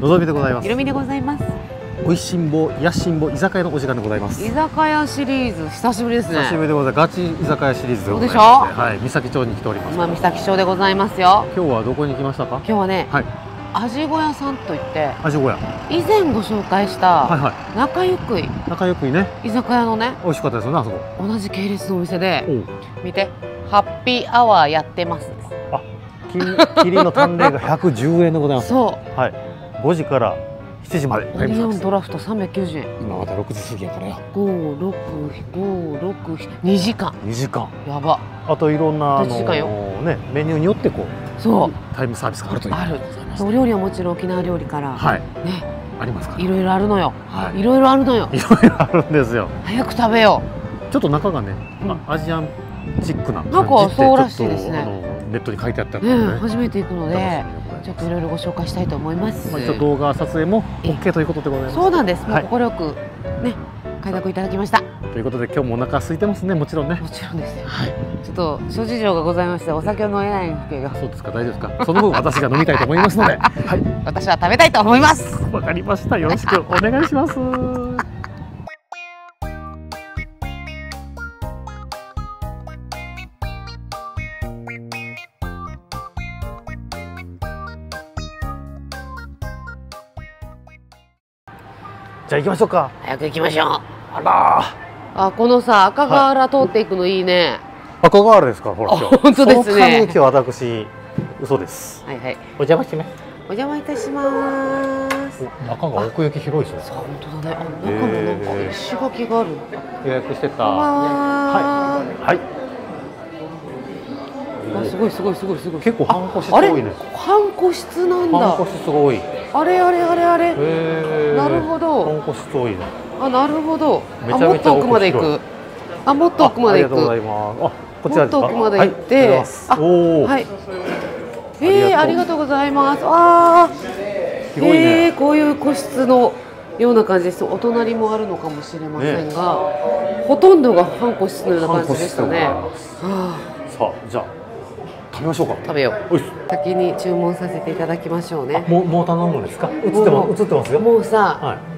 のぞみでございます。ひろみでございます。おいしんぼやしんぼ居酒屋のお時間でございます。居酒屋シリーズ。久しぶりですね。久しぶりでございます。ガチ居酒屋シリーズでございます、はい三崎町に来ております。今三崎町でございますよ。今日はどこに来ましたか？今日はねはい。味小屋さんといって味小屋。以前ご紹介しはいたはい。仲ゆくい。仲良くいね。居酒屋のね美味しかったですよねあそこ。同じ系列のお店で見て。ハッピーアワーやってますです。キリ キリンの単麗が110円でございます。そはい5時から7時まで。うオリオンドラフト390円今また6時過ぎやからよ。56562時間。2時間。やば。あといろんなあのねメニューによってこそう。うタイムサービスがあるという。ある。お料理はもちろん沖縄料理から、はい。ね。ありますから。いろいろあるのよ。はい。いろいろあるのよ。いろいろあるんですよ。早く食べよちょっと中がね、アジアンチックな感じなんかそうらしいですねネットに書いてあったう、ので、ね、初めて行くのでちょっといろいろご紹介したいと思います、まあ、動画撮影もえ OK ということでございます。そうなんです、もはい。う快くね開拓いただきました。ということで今日もお腹空いてますねもちろんね。もちろんですよ。はい。ちょっと諸事情がございましてお酒を飲めないんですそうですか大丈夫ですか？その分私が飲みたいと思いますので。はい。私は食べたいと思います。わかりました。よろしくお願いしますじゃあ行きましょうか。早く行きましょう。あらあこのさ赤瓦通っていくのいいね、赤瓦ですか？らほら。本当ですね。今日私嘘です。はいはい。お邪魔します。お邪魔いたします。中が奥行き広いですそう本当だね。あ中もなんか石垣がある、予約してた。わはい。はい。あすごいすごいすごいすごい。結構半個室多いね。半個室なんだ。半個室が多い。へあれあれあれあれ。えなるほど。半個室多いね。あなるほど。あめちゃめちゃもっと奥まで行く。あもっと奥まで行あありがとうござくいます。あこちら奥まで行って。はいあはい。えー、ありがとう。ございます。あー。広いね。えー、こういう個室のような感じです。お隣もあるのかもしれませんが、ほとんどが半個室のような感じでしたね。はますさあじゃあ食べましょうか。あ食べよう。先に注文させていただきましょうね。もうもう頼むんですか？映ってもうます映ってますよ。もうさ、はい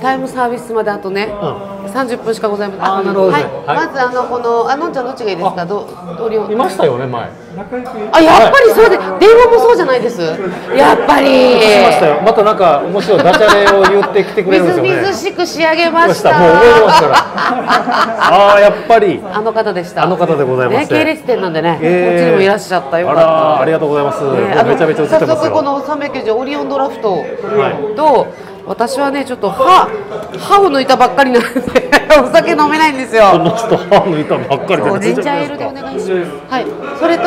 タイムサービスまであとね、う30分しかございません。あーなるほどはい、はいまずあのこのあのんちゃんどっちがいいですか？どどれをいましたよね前あやっぱりそれで、電話もそうじゃないです。やっぱり。しましたよまたなんか面白いダジャレを言ってきてくれるんですみよねずみずしく仕上げまし。たたもう覚えてますからああやっぱりあの方でした。あの方でございまね、して系列店なんでね、えーこっちにもいらっしゃったよあかっありがとうございます、めちゃめちゃ早速この390オリオンドラフトはいと、私はねちょっと歯歯を抜いたばっかりなんで お酒飲めないんですよ。この人歯抜いたばっかりそうジンジャーエールでお願いします。はい。それと、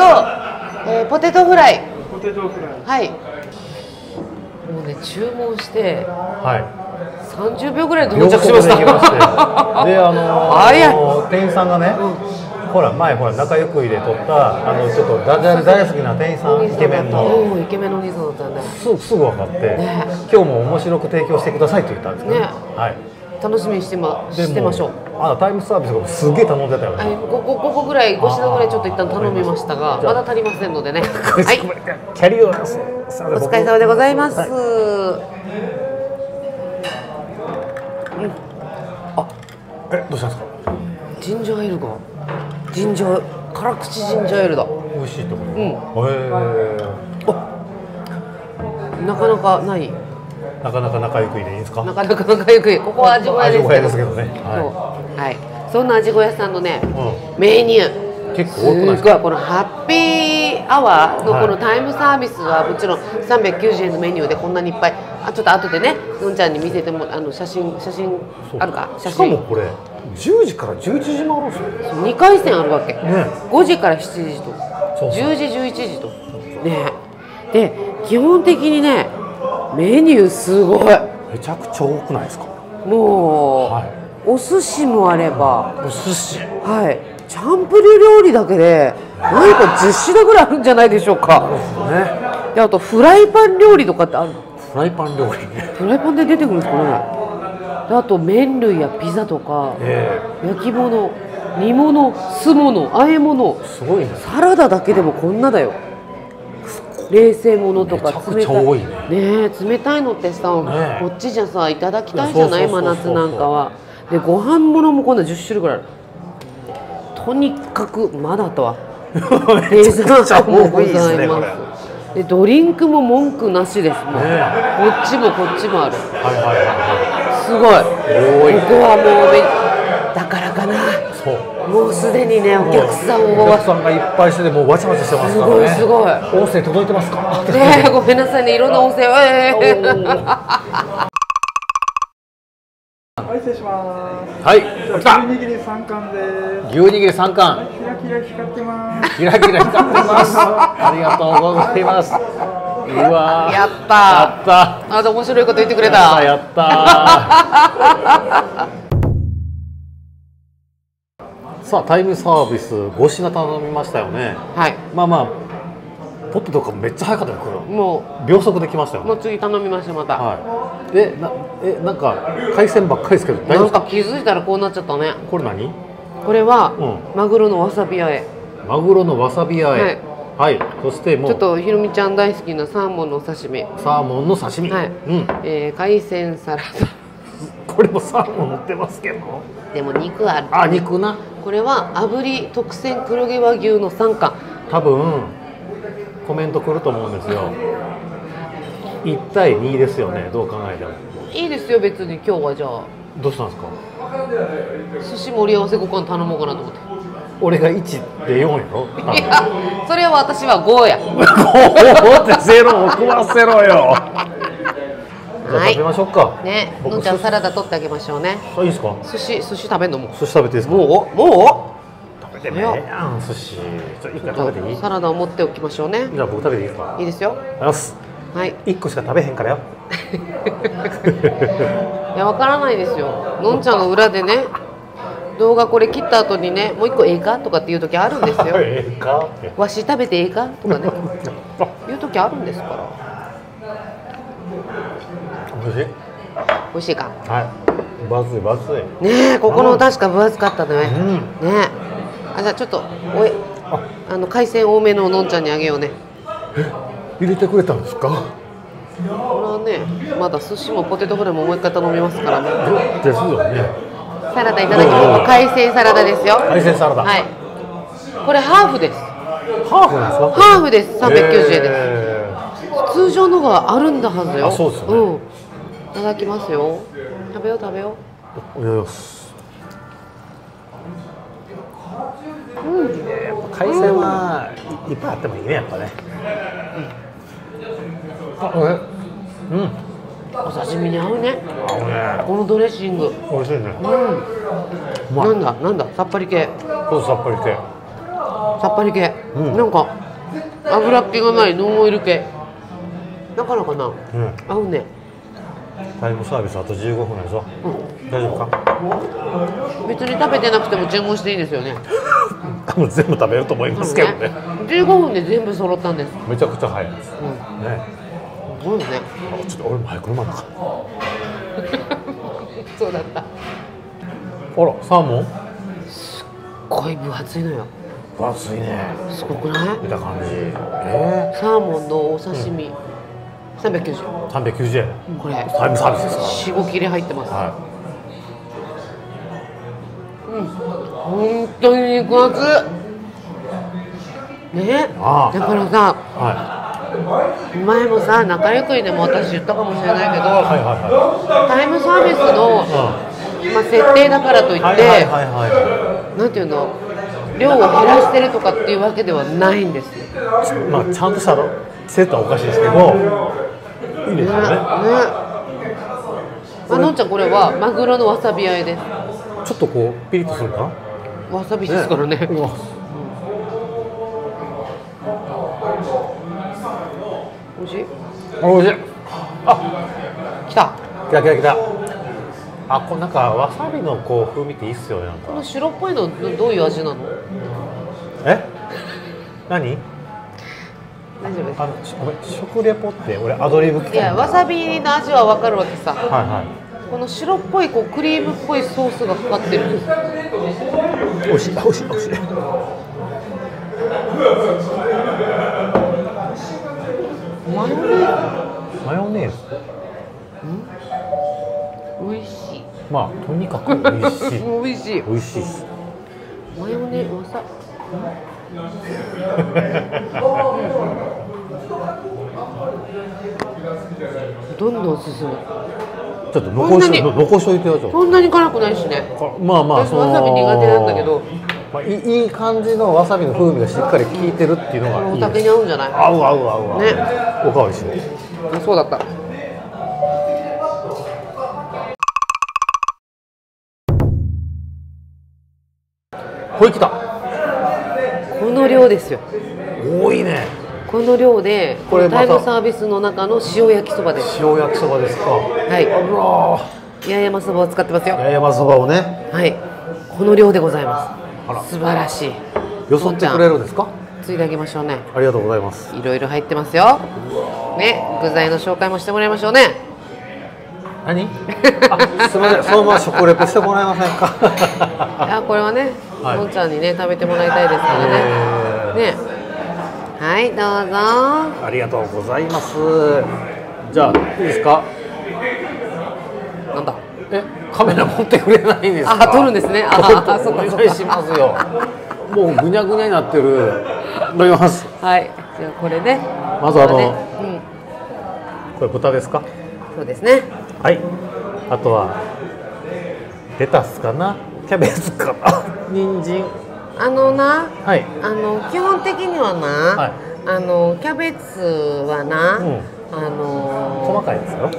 えーポテトフライ。ポテトフライ。はい。もうね注文してはい30秒ぐらいで到着しました。であのー店員さんがね、ほら前ほら仲良くいで撮ったあのちょっとダジャレ大好きな店員さんイケメンの。うんイケメンのお兄さんだったんですぐすぐ分かって、ね。今日も面白く提供してくださいって言ったんですけど、ね。はい。楽しみにしてまでしてましょう。あタイムサービスがすげえ頼んでたよね、はい、5, 5個ぐらい5品ぐらいちょっと一旦頼みましたがまだ足りませんのでね。はい。キャリーオお疲れ様でございます、はい。えどうしたんですか？ジンジャーエールがジンジャー辛口ジンジャーエールだ。美味しいってこと、うん。へえなかなかない。なかなか仲良くいでいいですか？なかなか仲良くここは味小屋ですけど味小屋ですけどね。はい。はい。そんな味小屋さんのね、うメニュー。結す構多くこのハッピーアワーのはい。このタイムサービスはもちろん390円のメニューでこんなにいっぱい。あちょっと後でねのんちゃんに見せてもあの写真写真あるか？写しかも真これ10時から11時もあるんですよ2回戦あるわけ、ね。5時から7時と。そうそう。10時11時と。ね。で基本的にねメニューすごい。めちゃくちゃ多くないですか？もう、はい。お寿司もあれば。お寿司。はい。チャンプル料理だけで何か10品ぐらいあるんじゃないでしょうか。ね。であとフライパン料理とかってあるフライパン料理。ねフライパンで出てくるんですかね。であと麺類やピザとかえ焼き物煮物酢物和え物。えすごいね。サラダだけでもこんなだよ。冷製ものとかめちゃくちゃ多いね。ねえ冷たいのってさ、ねえ。こっちじゃさいただきたいじゃない真夏なんかは。でご飯ものもこんな10種類ぐらいある。とにかくまだとは。デザートもございですねでドリンクも文句なしです。もん、ねこっちもこっちもある。はいはいはいはすごい。ここはもうめだからかな。いそう。もうすでにねお客さんをお客さんがいっぱいしててもうわちゃわちゃしてますからね。すごいす音声届いてますか？ねえごめんなさいねいろんな音声を。ええはい、失礼します。はい。牛握り三貫です。牛握り三貫。キラキラ光ってます。キラキラ光ってます。ありがとうございますうわー。やった。やった。あと面白いこと言ってくれた。たやった。さあタイムサービス5品頼みましたよね。はい。まあまあポテトとかめっちゃ早かったよも秒速できましたよもう次頼みましたまた、はい。えなえなんか海鮮ばっかりですけどなんかか気づいたらこうなっちゃったね。これ何？これは、うマグロのわさびあえ。マグロのわさびあえ。はい、そしてもう。ちょっとひろみちゃん大好きなサーモンのお刺身、サーモンの刺身、はい。うん。えー海鮮サラこれもサーモン乗ってますけど。ダでも肉ある。あ肉な。これは炙り特選黒毛和牛の3貫。多分コメント来ると思うんですよ。1対2ですよねどう考えても。いいですよ別に。今日はじゃあ。どうしたんですか？寿司盛り合わせ5貫頼もうかなと思って俺が1で4やろ？いやそれは私は5や。5ってゼロを食わせろよ。じゃあはい食べましょうか、ね僕のんちゃんサラダ取ってあげましょうね。あいいですか？寿司寿司食べんのも寿司食べていいですか？もう？も食べてねえやん寿司。ちょっと一回食べていい？うサラダを持っておきましょうね。じゃあ僕食べていいですか？いいですよ。あります。はい。1個しか食べへんからよ。いやわからないですよ。のんちゃんが裏でね動画これ切った後にねもう一個ええかとかっていう時あるんですよ。ええかわし食べてええかとかね。いう時あるんですから。美味しい？美味しいか？はい。分厚い分厚い。ねえここの確か分厚かったね、うん。ねえ。あじゃあちょっとおえあ。の海鮮多めののんちゃんにあげようね。入れてくれたんですか？これはねまだ寿司もポテトフライももう一回頼みますからね。ですよねサラダいただきます。海鮮サラダですよ。海鮮サラダ、はい。これハーフです。ハーフなんですか？ハーフです。390円です、え通常のがあるんだはずよ。あそうですよね。ん。いただきますよ。食べよう食べよーいやいや海鮮はいいっぱいあってもいいねやっぱね、うん。うお刺身に合うね。合うねこのドレッシング。美味しいね。うん。なんだなんださっぱり系。そうさっぱりしてさっぱり系、うん。なんか油っ気がないノンオイル系。なかなかな。うん。合うね。タイムサービスあと15分でしょ。う大丈夫か？ん別に食べてなくても注文していいんですよね。多分全部食べると思いますけどね。15分で全部揃ったんです。めちゃくちゃ早いです。うん。ね。すごいね。あちょっと俺も早く車の中そうだった。あらサーモン？すっごい分厚いのよ。分厚いね。すごくない？見た感じ。えサーモンのお刺身、390え390円。円。これ。タイムサービスですか？45切れ入ってます、は本当に肉厚。ね？ああだからさいはい前もさ仲良くにでも私言ったかもしれないけど、はいはいはタイムサービスの、いまあ、設定だからといって、はいはいはいはなんていうの量を減らしてるとかっていうわけではないんですまあちゃんとしたセットはおかしいですけどいいですよね。ねね。まあのんちゃんこれはマグロのわさびあえです。ちょっとこうピリッとするか？なわさびですからね。うわ美味しい？おいしい来た。来た来た来たあこうなんかわさびのこう風味っていいっすよねなんかこの白っぽいのどどういう味なの？え？何？大丈夫ですあのしごめん食レポって俺アドリブ聞いやわさびの味はわかるわけさ。はいはいこの白っぽいこうクリームっぽいソースがかかってる。美味しい美味しい美味しいマヨネーマヨネーズ。ズ美味しい。まあとにかく美味しい。美味しい。美味しいマヨネーズわさ。どんどん進む。ちょっと残し残しといてよそんなに辛くないしね。まあまあ私わさび苦手なんだけどまあ、いいいい感じのわさびの風味がしっかり効いてるっていうのがいおいです酒に合うんじゃない？合う合う合う合う。ね。おかわりしよう。あそうだった。ほい来た。この量ですよ。多いね。この量でこれタイムサービスの中の塩焼きそばです。塩焼きそばですか。はい。あら八重山そばを使ってますよ。八重山そばをね。はい。この量でございます素晴らしい。よそってくれるんですか？ついてあげましょうねありがとうございます。いろいろ入ってますよ。ね具材の紹介もしてもらいましょうね。何？あすみません。そのまま食レポしてもらえませんか？あこれはね、はい。のんちゃんにね食べてもらいたいですからえねね。はいどうぞ。ーありがとうございます。じゃあいいですか？なんだ？え？カメラ持ってくれないんですか？あ撮るんですね。あちょっとあそうかお願いしますよ。もうぐにゃぐにゃになってる。いただきます。はい。じゃあこれね。まずあのね。うん。これ豚ですか？そうですね。はい。あとはレタスかな？キャベツかな？人参。あのなはい。あの基本的にはな、はい。あのキャベツはな、うんあの細かいですよ。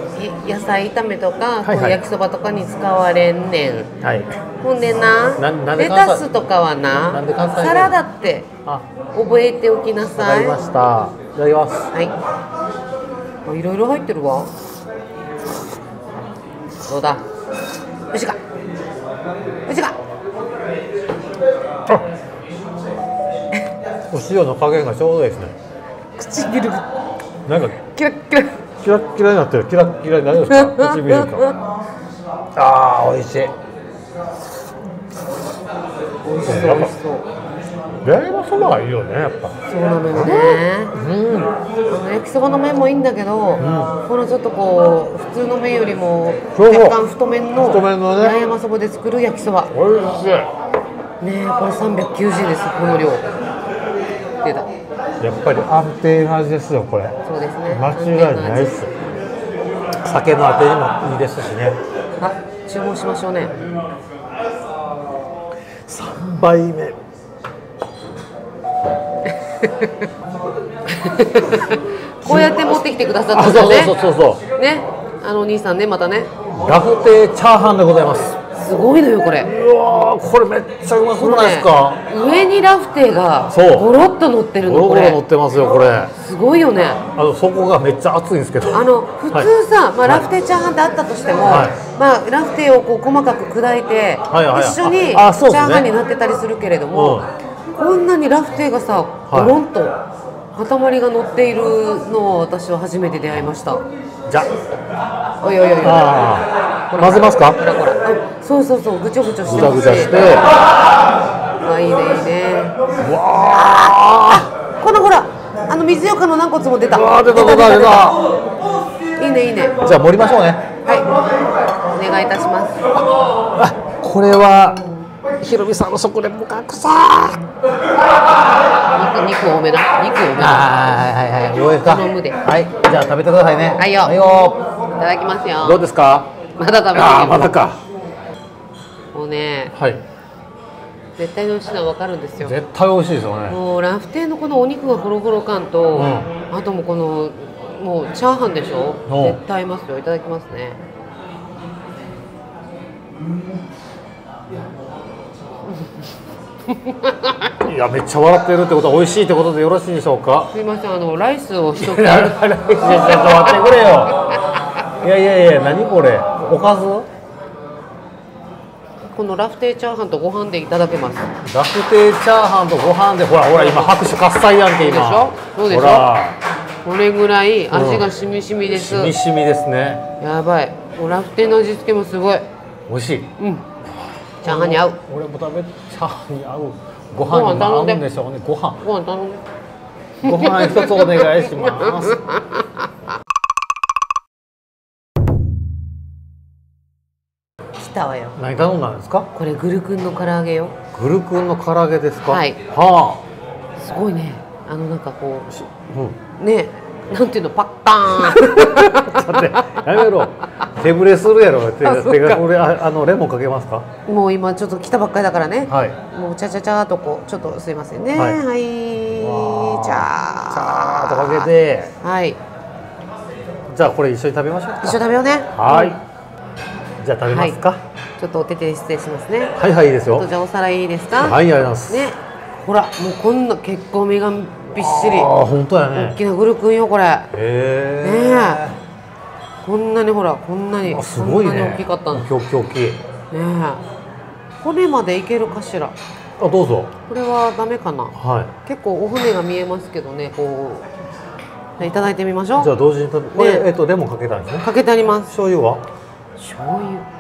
い野菜炒めとか、はいはい。焼きそばとかに使われんねん。はい。ほんでなななんでレタスとかはなサラダってあ。覚えておきなさい。りました。いただきます。はい。ろいろ入ってるわ。どうだ？おいしいか。おいしいかお塩の加減がちょうどいいですね。唇がなんかキラッキラキラッキラになってる。キラッキラになるんですか？唇があー美味しい美味しそう美味しそう八重山そばがいいよねやっぱ。そうなのよね。うん。焼きそばの麺もいいんだけど、このちょっとこう普通の麺よりも若干太麺の太麺のね。八重山そばで作る焼きそば。美味しい。ねえこれ390円ですこの量。出たやっぱり安定の味ですよこれ。そうですね。間違いないっす。酒のあてにもいいですしね。あ注文しましょうね。3杯目。こうやって持ってきてくださっあたんだね。そうそうそうそう。ね。あのお兄さんねまたね。ラフテーチャーハンでございますすごいのよこれ。うわーこれめっちゃうまそうじゃないですか。上にラフテーがそう。ゴロッと乗ってるゴロのこれ。ゴロ乗ってますよこれ。あすごいよね。の底がめっちゃ熱いんですけど。あの普通さ、まあ、ラフテーチャーハンってあったとしても、はい。まあ、ラフテーをこう細かく砕いて、はいはい。一緒にチャーハンになってたりするけれども、こんなにラフテーがさゴはい。ロンと塊が乗っているのを私は初めて出会いました。じゃ。あおいおいおい。混ぜますか？ほらほらあそうそうそうぐちょぐちょしてぐちゃぐちゃして。あいいねいいね。あこのほらあの水ようかの軟骨も出た。うわー出た出た出たいいねいいね。じゃあ盛りましょうね。はい。お願いいたします。あこれはひろみさんの食レポがくさ。肉肉多めな肉多めなはいはいはい。どうですかはい。じゃあ食べてくださいね。はいよ。はいよ。いただきますよ。どうですか？まだ食べてああるまだかもうねはい。絶対に美味しいのは分かるんですよ。絶対美味しいですよね。もうラフテーのこのお肉がホロホロ感と、うん。あともこのもうチャーハンでしょ？うん。絶対合いますよ。いただきますね。いやめっちゃ笑ってるってことは美味しいってことでよろしいでしょうか？すいませんあのライスを一つ。ちょっと待ってくれよ。いやいやいや何これ？おかず？このラフテーチャーハンとご飯でいただけます。ラフテーチャーハンとご飯でほらほら今拍手喝采やんけ今。そうでしょ？これぐらい味がしみしみです、しみしみですね。やばい。もうラフテーの味付けもすごい。美味しい。うん。チャーハンに合う。俺も食べチャーハンに合う。ご飯にも合うんでしょうね。ご飯。ご飯頼むご飯一つお願いしますたわよ。何頼んだんですか？これグルクンの唐揚げよ。グルクンの唐揚げですか？はい。はすごいね。あのなんかこあしうんうねなんていうのパッター だってやめろ。手ぶれするやろ。手手がこれああのレモンかけますか？ンもう今ちょっと来たばっかりだからね、はい。もうちゃちゃちゃとこうちょっとすいませんね。ははい。い、わーじゃさああとかけて。はい。じゃあこれ一緒に食べましょうか。一緒に食べようね。はい。じゃあ食べますかちょっとお手手失礼しますね。はいはいいいですよ。じゃあお皿いいですか？はいあります。ね。ほらもうこんな結構身がびっしり。ああ本当やね。大きなグルクンよこれ。へえねこんなにほらこんなにあすごいね。大きかったんです大きい大きい。ねえ。骨までいけるかしら？あどうぞ。これはダメかな？はい。結構お骨が見えますけどねこう。じゃあいただいてみましょう。じゃあ同時に食べこれ、ね。えっとレモンかけたんですね。かけてあります。醤油は？醤油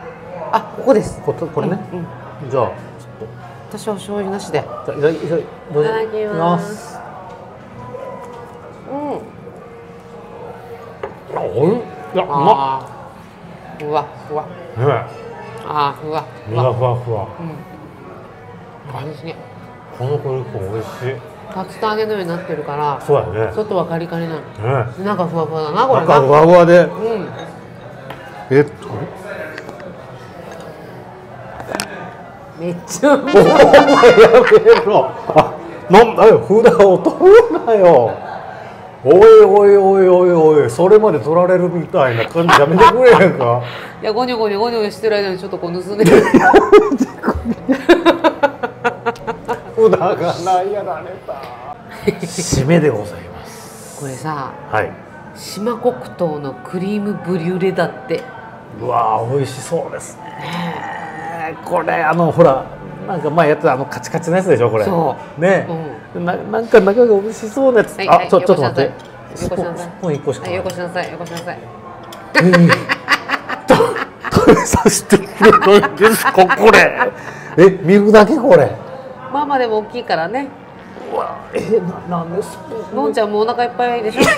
あここです。ここれね、うんうん。じゃあ私は醤油なしで。じゃあいただきどうぞ。いただきます。うん。あおいいやうまふわふわ。ね。あーふわ。ふわふわふわ。うん。美味しいこのクリップ美味しい。竜田揚げのようになってるからそうやね。外はカリカリなのね。中ふわふわだなこれな。なんかふわふわで。うん。えっとめっちゃうまいお前やめろ。あなんだよ札を取るなよ。おいおいおいおいおいそれまで取られるみたいな感じやめてくれへんか。いやゴニョゴニョゴニョしてる間にちょっとこう盗んでる札がないやられた締めでございます。これさはい。島黒糖のクリームブリュレだって。うわー美味しそうです。ねこれあのほらなんか前やってたあのカチカチのやつでしょこれ。そね、ななんか中が美味しそうなやつ、はいはいあちょちょっと待って。スよこしなさいプーンスプーン一個しかよこしなさいよこしなさいうん。と食べさせてくれないんですかこれ。え見るだけこれ。まあまあでも大きいからね。うわえななんでスプーン。のんちゃんもうお腹いっぱいでしょ？食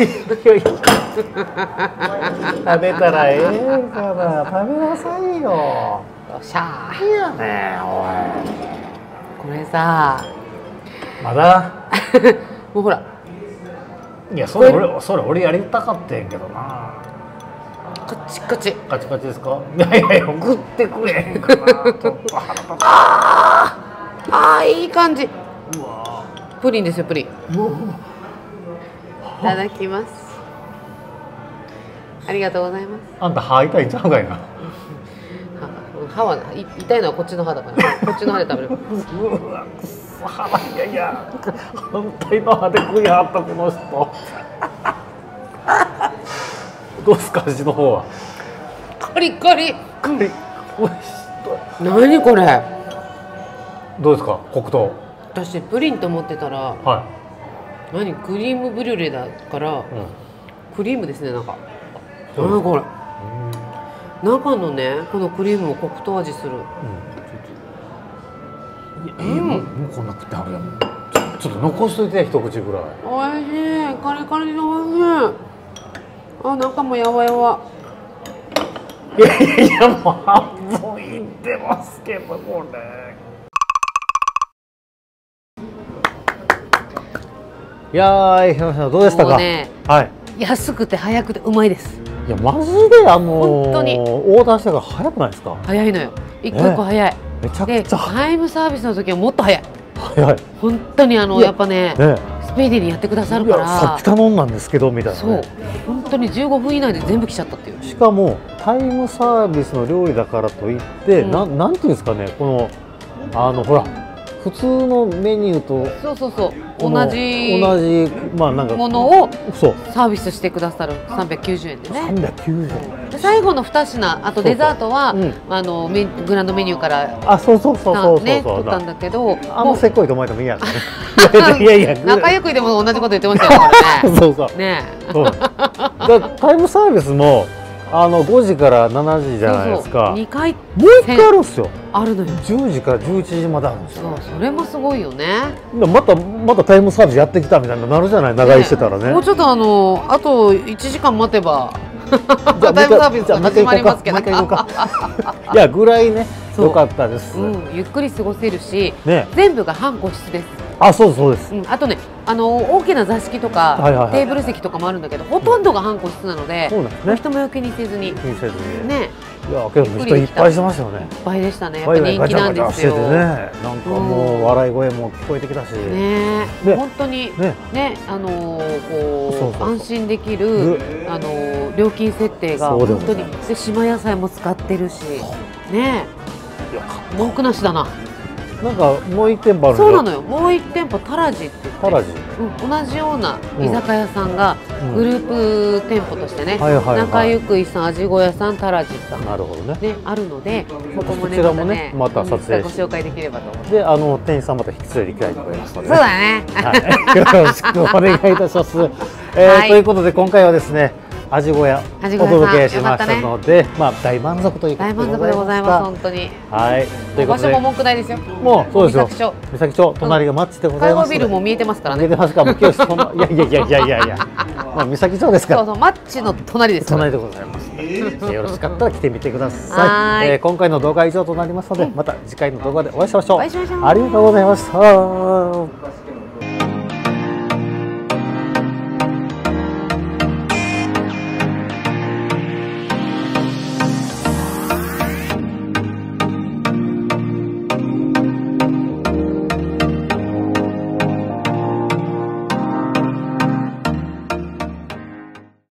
べたらええから食べなさいよよっしゃいやねおこれさ。いまだ？もうほら。いやそれ俺それ俺やりたかったんやけどな。カチカチカチカチですか？いやいや送ってくれへんかな。ああいい感じ。プリンですよプリン。いただきます。ありがとうございます。あんた歯痛いんちゃうかいな。は歯はい痛いのはこっちの歯だから。こっちの歯で食べる。うわくそ腹いやいや反対の歯で食いはったこの人どうすか味の方はカリカリカリおいし何これどうですか黒糖私プリンと思ってたらは何クリームブリュレだから、うんクリームですね中そう何これ中のねこのクリームも黒糖味する。うん、いやいいもうもうこんな食ってはるやん。ちょっと残しといて一口ぐらい。おいしい。カリカリでおいしい。あ中もやわやわ。いやいやいやもう半分いってますけどこれ。いやーひろしさんどうでしたか、もうねはい。安くて早くてうまいですいやマジであのー本当に。オーダーしてから早くないですか？早いのよ。一個一個早い、めちゃでくちゃタイムサービスの時はもっと早い。早い。本当にあのいややっぱねね。スペーディーにやってくださるから。っき頼んだんですけどみたいな、そう。ね、本当に15分以内で全部来ちゃったっていう。しかもタイムサービスの料理だからといって、うん。なんなんていうんですかねこのあのほら普通のメニューとそうそうそう。同じ同じまあなんかものをそう。サービスしてくださる。390円でね。390円。で最後の2品あとデザートはそうそううん。あのメグランドメニューからあそうそうそうそうそう。ねそう取ったんだけどあんもうませっこ いやいやいやいや仲良くいても同じこと言ってましたよ そうそう。ねうん。だタイムサービスもあの5時から7時じゃないですか。そうそう。2回もう一回あるんですよ。あるのよ。10時から11時まであるんですよ。そうそれもすごいよね。でまたまたタイムサービスやってきたみたいななるじゃない長居してたらね。もうちょっとあのあと1時間待てばタイムサービスが始まりますけど。いやぐらいねよかったです、うん、ゆっくり過ごせるしね。全部が半個室です、あそうですそうです。うん、あとねあの大きな座敷とか、はいはいはい。テーブル席とかもあるんだけどほとんどが半個室なのでそうなんですね。人も余計にせずに。気にせずに。ね。いやけど人いっぱいしてましたよね。いっぱいでしたね。やっぱ人気なんですよ。しててね。なんかもう笑い声も聞こえてきたし、ね。ね。本当にね。ねあのーこう安心できるあのー料金設定が本当に。で島野菜も使ってるし。ね。文句なしだななんかもう一店舗あるんそうなのよ。もう一店舗タラジって言って。タラジ？うん、同じような居酒屋さんがうん。グループ店舗としてね、はいはいはい。仲ゆくいさん味小屋さんタラジさんなるほどね。ねあるのでそこもねそちらもねまたうん撮影ご紹介できればと思って。であの店員さんまた引き連れていきたいと思いますので。そうだね。はい、よろしくお願いいたします。えーはい。ということで今回はですね味小屋お届けしましたので、まあ大満足ということ大で満足でございます本当にはい、ということで場所も文句ないですよもうそうですよ三崎町。隣がマッチでございますので。ビルも見えてますからね見えてますか？もう今日そのいやいやいやいやいやいや。まあ三崎町ですから。そうそうマッチの隣です隣でございます。よろしかったら来てみてくださ。はいいえー今回の動画は以上となりますので、また次回の動画でお会いしましょう。お会いしましょうありがとうございました。